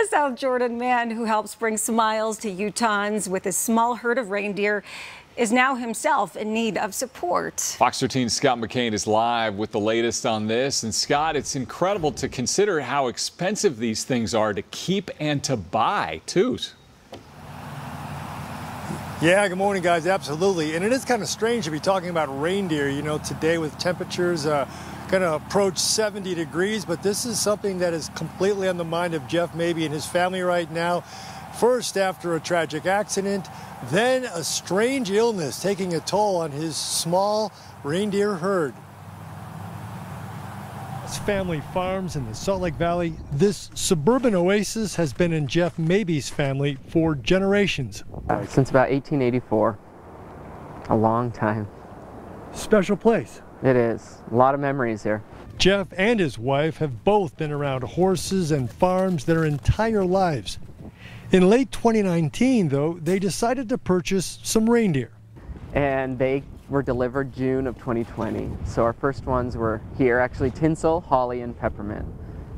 A South Jordan man who helps bring smiles to Utahns with a small herd of reindeer is now himself in need of support. Fox 13's Scott McCain is live with the latest on this. And Scott, it's incredible to consider how expensive these things are to keep and to buy, too. Yeah, good morning, guys. Absolutely. And it is kind of strange to be talking about reindeer, you know, today with temperatures uh, going to approach 70 degrees, but this is something that is completely on the mind of Jeff Mabey and his family right now. First, after a tragic accident, then a strange illness taking a toll on his small reindeer herd. Family farms in the Salt Lake Valley, this suburban oasis has been in Jeff Mabey's family for generations. Uh, since about 1884. A long time. Special place. It is. A lot of memories here. Jeff and his wife have both been around horses and farms their entire lives. In late 2019, though, they decided to purchase some reindeer. And they were delivered June of 2020. So our first ones were here, actually tinsel, holly, and peppermint.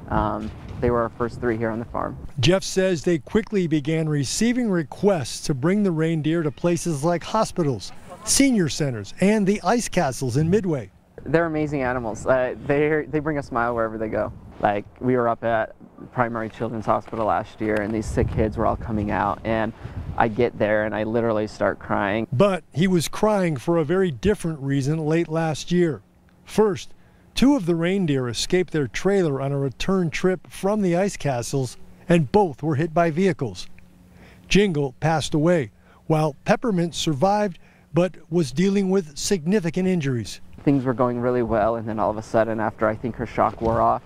Um, they were our first three here on the farm. Jeff says they quickly began receiving requests to bring the reindeer to places like hospitals, senior centers, and the ice castles in Midway. They're amazing animals. Uh, they they bring a smile wherever they go. Like we were up at Primary Children's Hospital last year, and these sick kids were all coming out, and I get there and I literally start crying. But he was crying for a very different reason late last year. First, two of the reindeer escaped their trailer on a return trip from the ice castles, and both were hit by vehicles. Jingle passed away, while Peppermint survived but was dealing with significant injuries. Things were going really well, and then all of a sudden, after I think her shock wore off,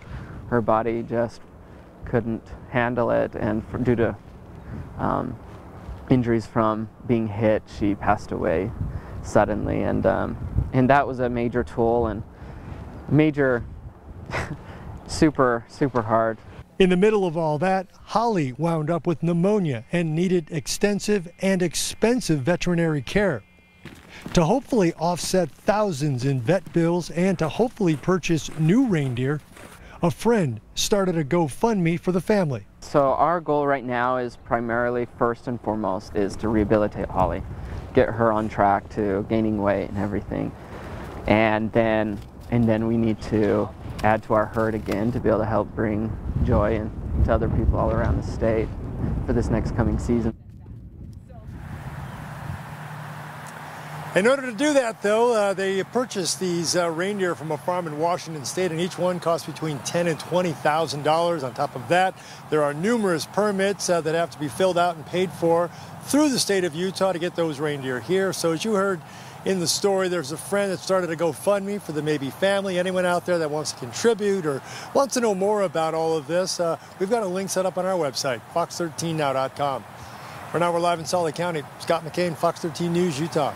her body just couldn't handle it, and for, due to um, injuries from being hit, she passed away suddenly, and um, and that was a major toll and major, super super hard. In the middle of all that, Holly wound up with pneumonia and needed extensive and expensive veterinary care. To hopefully offset thousands in vet bills and to hopefully purchase new reindeer, a friend started a GoFundMe for the family. So our goal right now is primarily, first and foremost, is to rehabilitate Holly, get her on track to gaining weight and everything, and then and then we need to add to our herd again to be able to help bring joy and to other people all around the state for this next coming season. In order to do that, though, uh, they purchased these uh, reindeer from a farm in Washington State, and each one costs between ten and twenty thousand dollars. On top of that, there are numerous permits uh, that have to be filled out and paid for through the state of Utah to get those reindeer here. So, as you heard in the story, there's a friend that started a GoFundMe for the Mabey family. Anyone out there that wants to contribute or wants to know more about all of this, uh, we've got a link set up on our website, fox13now.com. For now, we're live in Salt Lake County. Scott McCain, Fox 13 News, Utah.